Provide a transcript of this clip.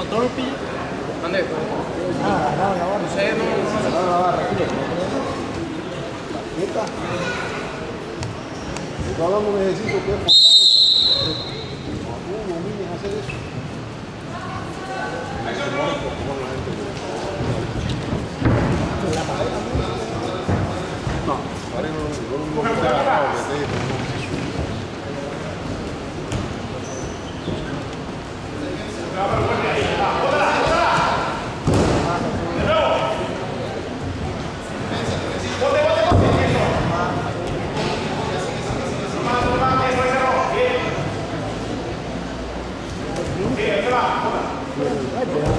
¿Control lo. Ah, no, la barra. No sé, no, la barra, necesito que es No, no miren hacer eso. No, paremos, con un poquito de agua, 对，是吧？快。